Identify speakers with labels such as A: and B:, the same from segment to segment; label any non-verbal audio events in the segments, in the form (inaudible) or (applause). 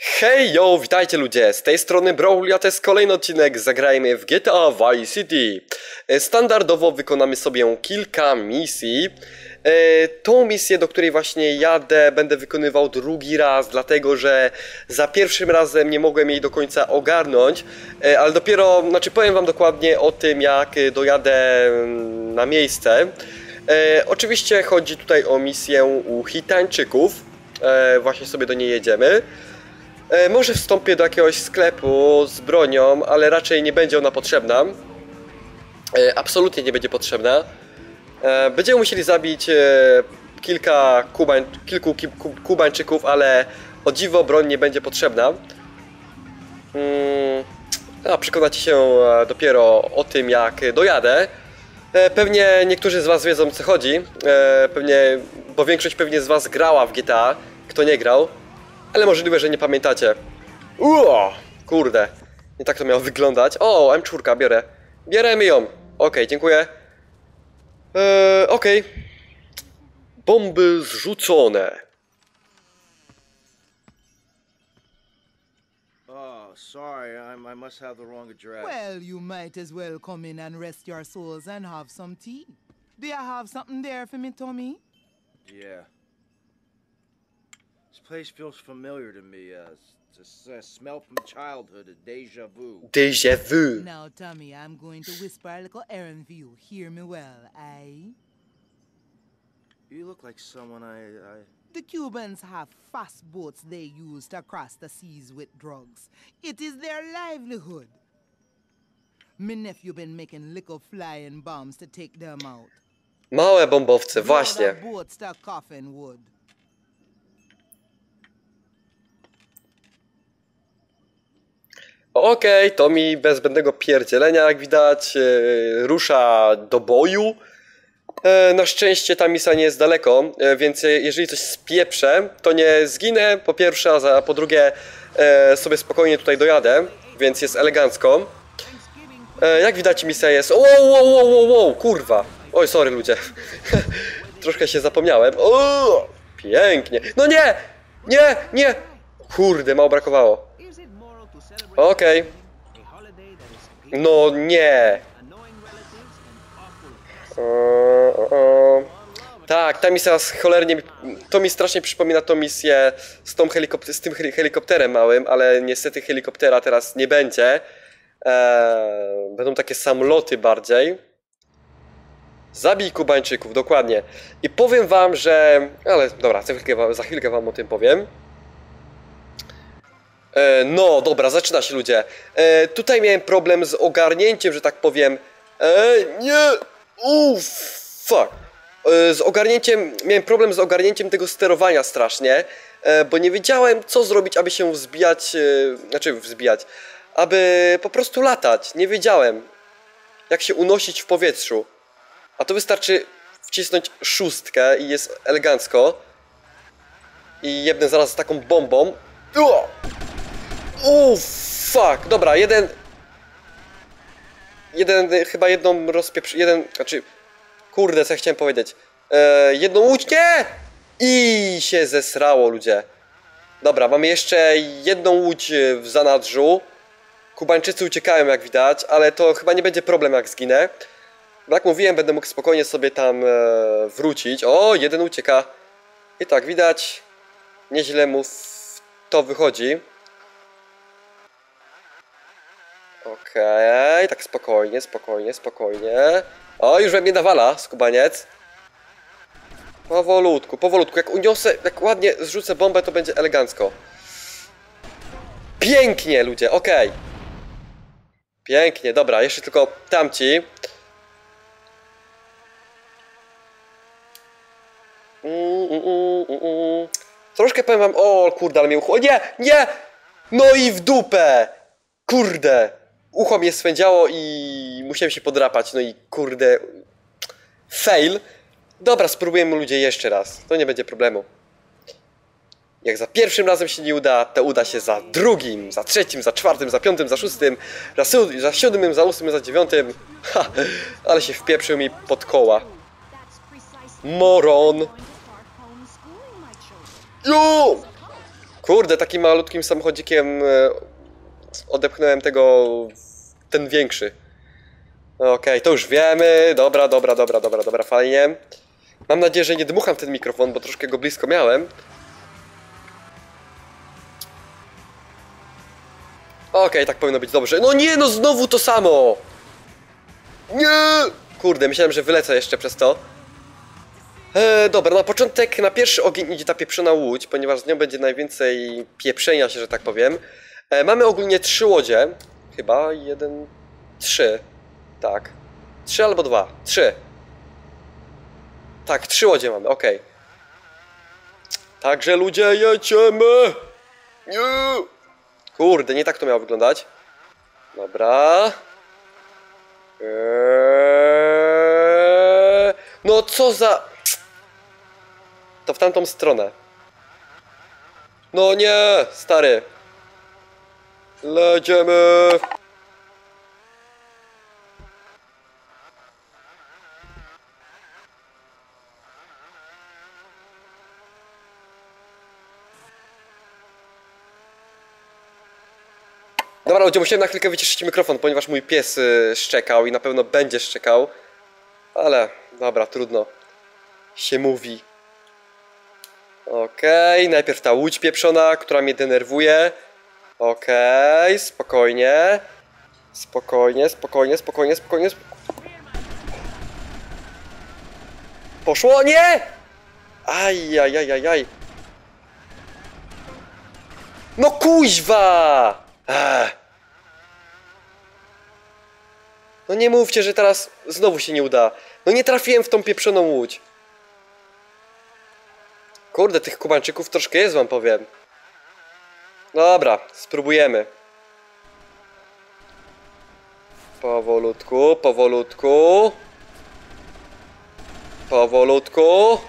A: Hej, yo, witajcie ludzie, z tej strony Brawl, a to jest kolejny odcinek Zagrajmy w GTA Vice City. E, Standardowo wykonamy sobie kilka misji. E, Tą misję, do której właśnie jadę, będę wykonywał drugi raz, dlatego że za pierwszym razem nie mogłem jej do końca ogarnąć, e, ale dopiero, znaczy powiem wam dokładnie o tym, jak dojadę mm, na miejsce. Oczywiście chodzi tutaj o misję u Hitańczyków, właśnie sobie do niej jedziemy. E, może wstąpię do jakiegoś sklepu z bronią, ale raczej nie będzie ona potrzebna. E, absolutnie nie będzie potrzebna. E, będziemy musieli zabić kilka Kubań, kilku ki, ku, Kubańczyków, ale o dziwo broń nie będzie potrzebna. Mm, a przekonacie się dopiero o tym, jak dojadę. Pewnie niektórzy z Was wiedzą, co chodzi. Pewnie, bo większość pewnie z Was grała w GTA. Kto nie grał, ale możliwe, że nie pamiętacie. Uo, kurde. Nie tak to miało wyglądać. O, M4, biorę. Bierzemy ją. Okej, dziękuję. Eee, okej. Bomby zrzucone.
B: Oh, sorry, I, I must have the wrong address.
C: Well, you might as well come in and rest your souls and have some tea. Do you have something there for me, Tommy?
B: yeah. This place feels familiar to me. Uh, it's a s- a smell from childhood, a deja vu.
A: Déjà vu.
C: Now, Tommy, I'm going to whisper a little errand for you. Hear me well, eh?
B: You look like someone I, I.
C: The Cubans have fast boats they use to cross the seas with drugs. It is their livelihood. My nephew been making little flying bombs to take them out.
A: Małe bombowce, właśnie.
C: Load of boats to coffin wood.
A: Okej, to mi bez zbędnego pierdzielenia, jak widać, e, rusza do boju. E, na szczęście ta misja nie jest daleko, e, więc jeżeli coś spieprzę, to nie zginę, po pierwsze, a po drugie sobie spokojnie tutaj dojadę, więc jest elegancko. Jak widać misja jest... Wow, wow, wow, wow, wow, kurwa. Oj, sorry ludzie. (laughs) Troszkę się zapomniałem. O, pięknie. No nie! Nie, nie! Kurde, mało brakowało. Okej.
D: great,
A: No nie. O, o, o. Tak, ta misja cholernie. To mi strasznie przypomina tą misję z, tą z tym heli- helikopterem małym, ale niestety helikoptera teraz nie będzie. Eee, będą takie samoloty bardziej. Zabij Kubańczyków, dokładnie. I powiem wam, że. Ale dobra, za chwilkę, wam- za chwilkę wam o tym powiem. E, no, dobra, zaczyna się ludzie. E, tutaj miałem problem z ogarnięciem, że tak powiem. E, nie! Uff, fuck. E, z ogarnięciem, miałem problem z ogarnięciem tego sterowania strasznie, e, bo nie wiedziałem co zrobić, aby się wzbijać, e, znaczy wzbijać, aby po prostu latać. Nie wiedziałem, jak się unosić w powietrzu. A to wystarczy wcisnąć szóstkę i jest elegancko. I jednę zaraz z taką bombą. Ua! Uff, fuck. Dobra, jeden. Jeden, y, chyba jedną rozpieprz. Jeden, znaczy. Kurde, co ja chciałem powiedzieć. E, jedną łódź, nie! I się zesrało, ludzie. Dobra, mamy jeszcze jedną łódź y, w zanadrzu. Kubańczycy uciekają, jak widać, ale to chyba nie będzie problem, jak zginę. Jak mówiłem, będę mógł spokojnie sobie tam e, wrócić. O, jeden ucieka. I tak, widać, nieźle mu to wychodzi. Okej, tak spokojnie, spokojnie, spokojnie. O, już we mnie nawala, skubaniec. Powolutku, powolutku. Jak uniosę, jak ładnie zrzucę bombę, to będzie elegancko. Pięknie, ludzie, okej. Pięknie, dobra, jeszcze tylko tamci. Mm, mm, mm. Troszkę powiem wam, o kurde, ale mnie ucho... Nie, nie! No i w dupę! Kurde! Ucho mnie swędziało i musiałem się podrapać, no i kurde... Fail. Dobra, spróbujemy ludzie jeszcze raz, to nie będzie problemu. Jak za pierwszym razem się nie uda, to uda się za drugim, za trzecim, za czwartym, za piątym, za szóstym, za, za siódmym, za ósmym, za dziewiątym. Ha, ale się wpieprzył mi pod koła. Moron! Jo! Kurde, takim malutkim samochodzikiem e, odepchnąłem tego, ten większy. Okej, to już wiemy. Dobra, dobra, dobra, dobra, dobra, fajnie. Mam nadzieję, że nie dmucham ten mikrofon, bo troszkę go blisko miałem. Okej, tak powinno być dobrze. No nie, no znowu to samo! Nie! Kurde, myślałem, że wylecę jeszcze przez to. E, dobra, na początek, na pierwszy ogień idzie ta pieprzona łódź, ponieważ z nią będzie najwięcej pieprzenia się, że tak powiem. E, mamy ogólnie trzy łodzie. Chyba jeden, trzy. Tak. Trzy albo dwa. Trzy. Tak, trzy łodzie mamy, okej. Także ludzie, jedziemy! Nie! Kurde, nie tak to miało wyglądać. Dobra. Eee... No co za... To w tamtą stronę. No nie, stary. Lecimy. Dobra, ludzie, musiałem na chwilkę wyciszyć mikrofon, ponieważ mój pies y, szczekał i na pewno będzie szczekał. Ale, dobra, trudno. Się mówi. Okej, najpierw ta łódź pieprzona, która mnie denerwuje. Okej, spokojnie. Spokojnie, spokojnie, spokojnie, spokojnie. sp- Poszło? Nie! Aj, aj, aj, aj, aj. No kuźwa! Ech. No nie mówcie, że teraz znowu się nie uda. No nie trafiłem w tą pieprzoną łódź. Kurde, tych kubańczyków troszkę jest, wam powiem. Dobra, spróbujemy. Powolutku, powolutku. Powolutku.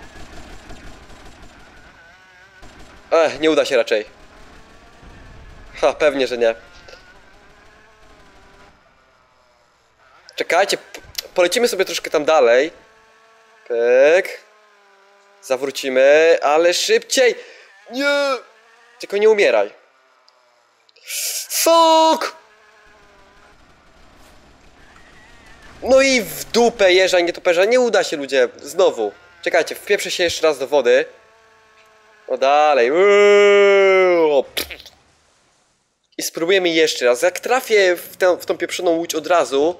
A: Ech, nie uda się raczej. Ha, pewnie, że nie. Czekajcie, polecimy sobie troszkę tam dalej. Pyk. Zawrócimy, ale szybciej! Nie! Tylko nie umieraj. Fuck! No i w dupę jeża nietoperza. Nie uda się ludzie. Znowu. Czekajcie, wpieprzę się jeszcze raz do wody. No dalej. I spróbujemy jeszcze raz. Jak trafię w, tę, w tą pieprzoną łódź od razu,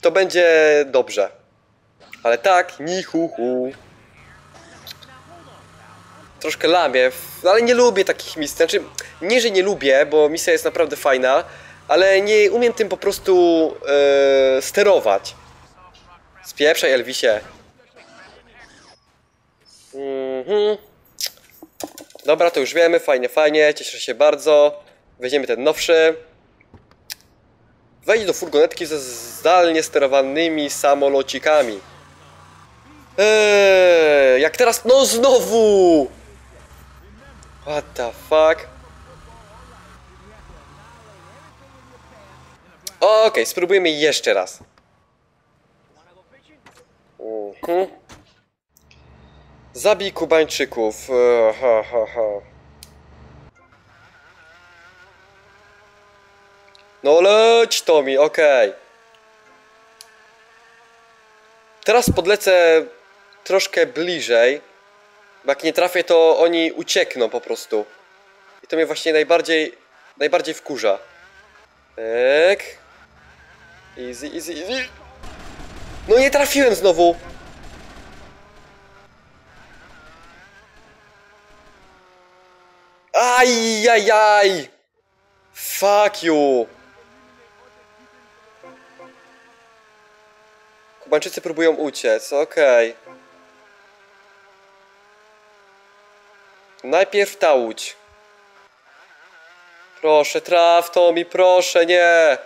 A: to będzie dobrze. Ale tak, ni hu hu. Troszkę lamię, ale nie lubię takich misji. Znaczy, nie, że nie lubię, bo misja jest naprawdę fajna, ale nie umiem tym po prostu e, sterować. Spieprzaj, Elvisie. Mhm. Dobra, to już wiemy, fajnie, fajnie, cieszę się bardzo. Weźmiemy ten nowszy. Wejdź do furgonetki ze zdalnie sterowanymi samolocikami. Eee, jak teraz... No znowu! What the fuck? Okej, spróbujemy jeszcze raz. Mhm. Zabij Kubańczyków. Eee, ha, ha, ha. No leć Tomi, okej. Teraz podlecę troszkę bliżej. Bo jak nie trafię, to oni uciekną po prostu. I to mnie właśnie najbardziej, najbardziej wkurza. Tak. Easy, easy, easy. No nie trafiłem znowu. Aj, aj, aj. Fuck you. Kubańczycy próbują uciec, okej. Najpierw ta łódź. Proszę, traf to mi, proszę, nie.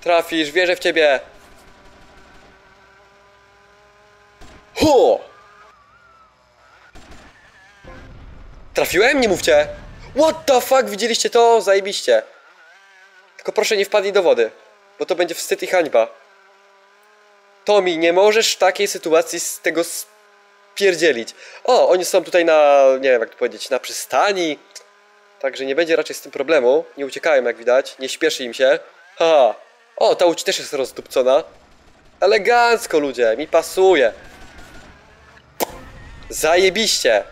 A: Trafisz, wierzę w ciebie. Ho! Trafiłem? Nie mówcie. What the fuck, widzieliście to? Zajebiście. Tylko proszę nie wpadnij do wody, bo to będzie wstyd i hańba. Tomi, nie możesz w takiej sytuacji z tego spierdzielić. O, oni są tutaj na, nie wiem jak to powiedzieć, na przystani. Także nie będzie raczej z tym problemu. Nie uciekają jak widać, nie śpieszy im się. Haha. O, ta łódź też jest rozdupcona. Elegancko ludzie, mi pasuje. Zajebiście.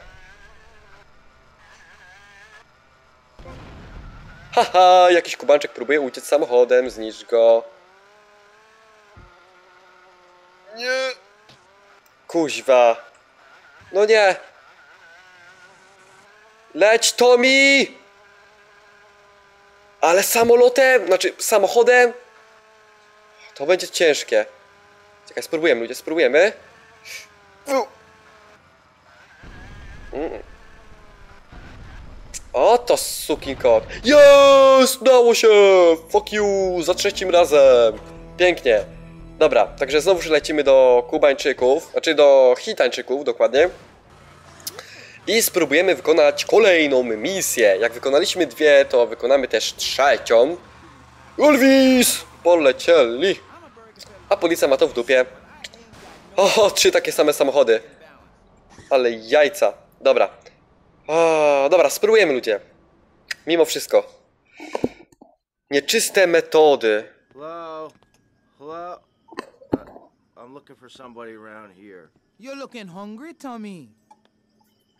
A: Haha, jakiś kubańczyk próbuje uciec samochodem, zniszcz go. Nie. Kuźwa. No nie. Leć Tommy! Ale samolotem, znaczy samochodem? To będzie ciężkie. Czekaj, spróbujemy ludzie, spróbujemy. Mm. Sukin kot. Jest! Dało się! Fuck you! Za trzecim razem! Pięknie. Dobra, także znowu lecimy do Kubańczyków, znaczy do Hitańczyków dokładnie. I spróbujemy wykonać kolejną misję. Jak wykonaliśmy dwie, to wykonamy też trzecią. Ulvis! Polecieli! A policja ma to w dupie. O, trzy takie same samochody. Ale jajca. Dobra. O, dobra, spróbujemy ludzie. Mimo wszystko. Nieczyste metody.
B: Hello? Hello? I'm looking for somebody around here.
C: You're looking hungry, Tommy.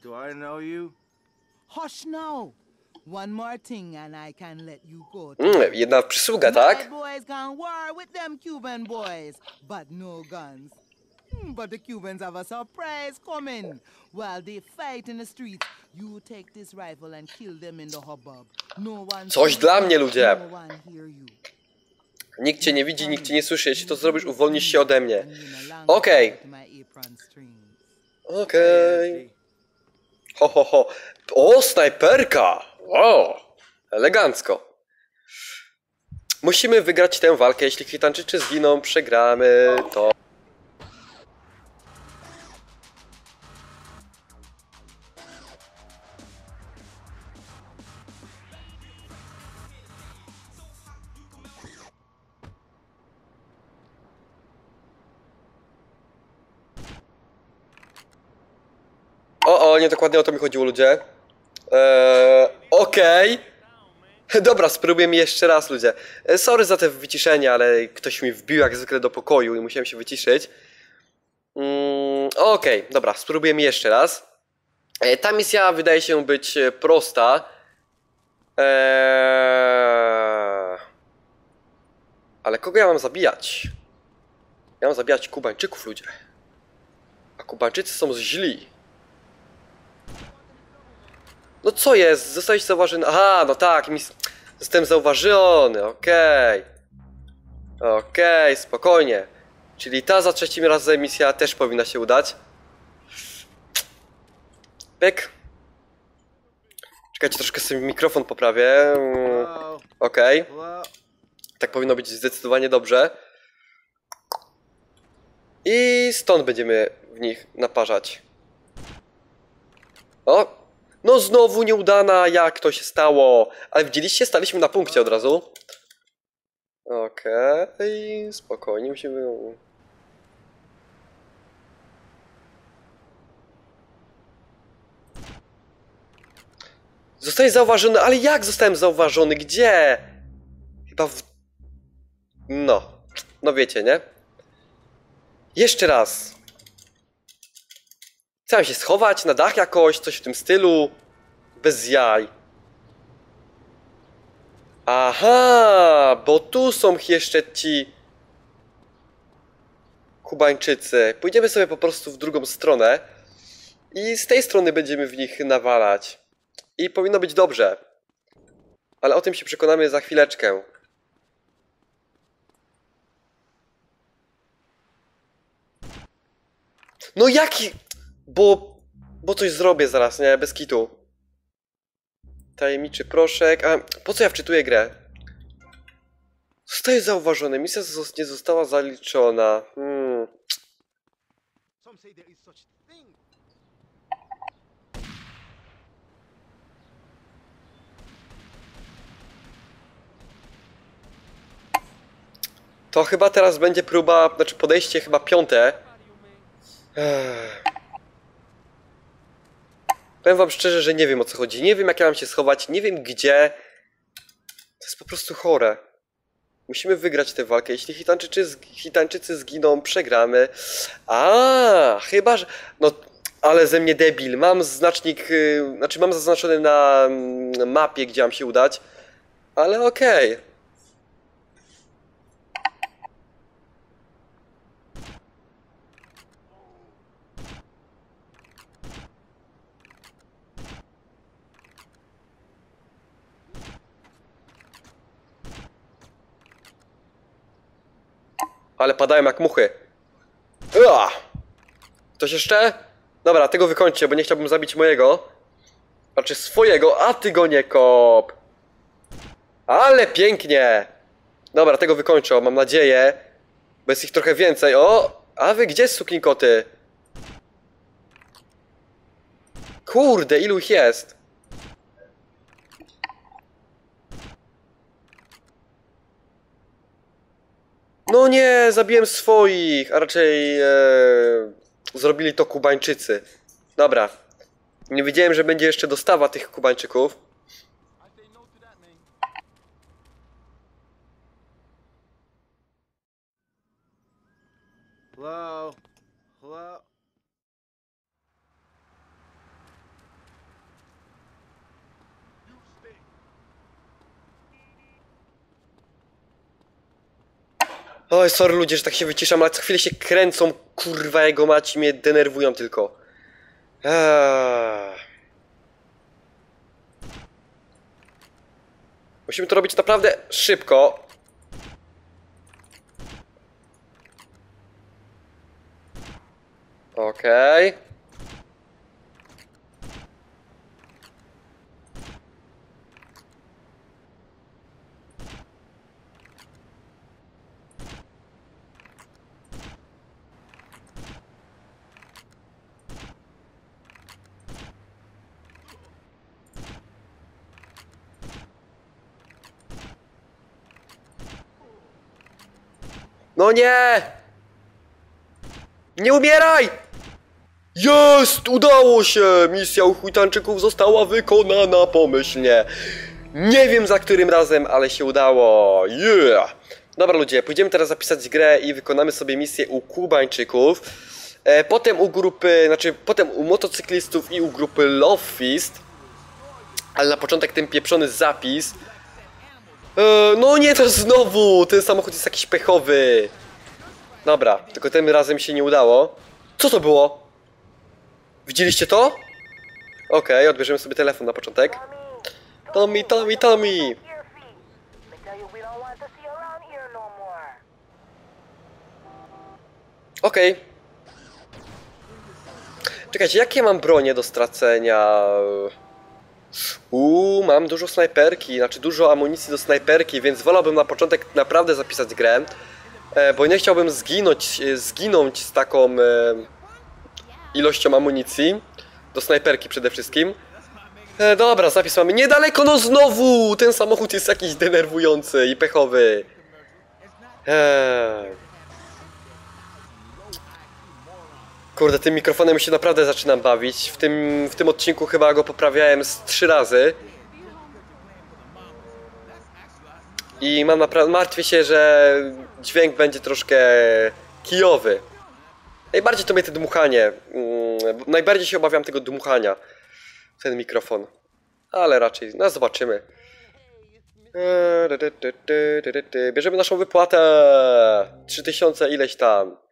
B: Do I know you?
C: Hush now. One more thing and I can let you go.
A: Mm, jedna przysługa,
C: My
A: tak?
C: boys gone war with them Cuban boys, but no guns. Hmm, But the Cubans have a surprise coming. While they fight in the streets, you take this rifle and kill them in the hubbub. No one
A: Coś
C: sees
A: dla
C: you,
A: mnie, ludzie.
C: No one hear you.
A: Nikt cię nie widzi, nikt cię nie słyszy. Jeśli to zrobisz, uwolnisz się ode mnie. Okej.
C: strings.
A: Okej.
B: Auntie.
A: Ho, ho, ho. O, snajperka! O, elegancko. Musimy wygrać tę walkę. Jeśli Kwitanczycy zginą, przegramy to. Nie dokładnie o to mi chodziło, ludzie. Eee, okej. (laughs) Dobra, spróbujemy jeszcze raz, ludzie. E, Sorry za te wyciszenie, ale ktoś mi wbił jak zwykle do pokoju i musiałem się wyciszyć. Mm, okej, dobra, spróbujemy jeszcze raz. E, Ta misja wydaje się być e, prosta. Eee... Ale kogo ja mam zabijać? Ja mam zabijać Kubańczyków, ludzie. A Kubańczycy są źli. No co jest? Zostałeś zauważony. Aha, no tak, mis... zostałem zauważony, okej. Okej, spokojnie. Czyli ta za trzecim razem misja też powinna się udać. Pyk. Czekajcie, troszkę sobie mikrofon poprawię. Okej,
B: Hello?
A: tak powinno być zdecydowanie dobrze. I stąd będziemy w nich naparzać. O! No znowu nieudana, jak to się stało? Ale widzieliście, staliśmy na punkcie od razu. Okej, spokojnie musimy... Zostaje zauważony, ale jak zostałem zauważony? Gdzie? Chyba w... No. No wiecie, nie? Jeszcze raz. Chciałem się schować na dach jakoś, coś w tym stylu. Bez jaj. Aha, bo tu są jeszcze ci Kubańczycy. Pójdziemy sobie po prostu w drugą stronę i z tej strony będziemy w nich nawalać. I powinno być dobrze. Ale o tym się przekonamy za chwileczkę. No jaki... Bo... Bo coś zrobię zaraz, nie? Bez kitu. Tajemniczy proszek. A po co ja wczytuję grę? Zostaje zauważony. Misja nie została zaliczona. Hmm. To chyba teraz będzie próba, znaczy podejście chyba piąte. Ech. Powiem wam szczerze, że nie wiem o co chodzi. Nie wiem jak ja mam się schować, nie wiem gdzie. To jest po prostu chore. Musimy wygrać tę walkę. Jeśli Hitańczycy, zg- Hitańczycy zginą, przegramy. A, chyba, że... No, ale ze mnie debil. Mam znacznik, y, znaczy mam zaznaczony na mm, mapie, gdzie mam się udać. Ale okej. Ale padają jak muchy. Ua! Ktoś jeszcze? Dobra, tego wykończcie, bo nie chciałbym zabić mojego. Znaczy swojego, a ty go nie kop. Ale pięknie. Dobra, tego wykończę, mam nadzieję. Bo jest ich trochę więcej. O! A wy gdzie sukinkoty? Kurde, ilu ich jest? No nie, zabiłem swoich, a raczej e, zrobili to Kubańczycy. Dobra. Nie wiedziałem, że będzie jeszcze dostawa tych Kubańczyków.
B: Hello?
A: Oj, sorry ludzie, że tak się wyciszam, ale co chwilę się kręcą, kurwa jego mać, mnie denerwują tylko. Eee. Musimy to robić naprawdę szybko. Okej. No nie! Nie umieraj! Jest! Udało się! Misja uchwytańczyków została wykonana pomyślnie. Nie wiem za którym razem, ale się udało. Yeah! Dobra ludzie, pójdziemy teraz zapisać grę i wykonamy sobie misję u Kubańczyków. E, potem u grupy, znaczy potem u motocyklistów i u grupy Love Fist. Ale na początek ten pieprzony zapis. E, no nie, to znowu! Ten samochód jest jakiś pechowy. Dobra, tylko tym razem się nie udało. Co to było? Widzieliście to? Okej, odbierzemy sobie telefon na początek. Tommy, Tommy, Tommy! Okej. Czekajcie, jakie mam bronie do stracenia? Uuu, mam dużo snajperki, znaczy dużo amunicji do snajperki, więc wolałbym na początek naprawdę zapisać grę, e, bo nie chciałbym zginąć, e, zginąć z taką e, ilością amunicji, do snajperki przede wszystkim. Dobra, zapis mamy niedaleko, no znowu! Ten samochód jest jakiś denerwujący i pechowy. Eee. Kurde, tym mikrofonem się naprawdę zaczynam bawić. W tym, w tym odcinku chyba go poprawiałem z trzy razy. I mam naprawdę, martwię się, że dźwięk będzie troszkę kijowy. Najbardziej to mnie to dmuchanie. Mm, najbardziej się obawiam tego dmuchania. Ten mikrofon. Ale raczej, no zobaczymy. Eee. Bierzemy naszą wypłatę. 3000 ileś tam.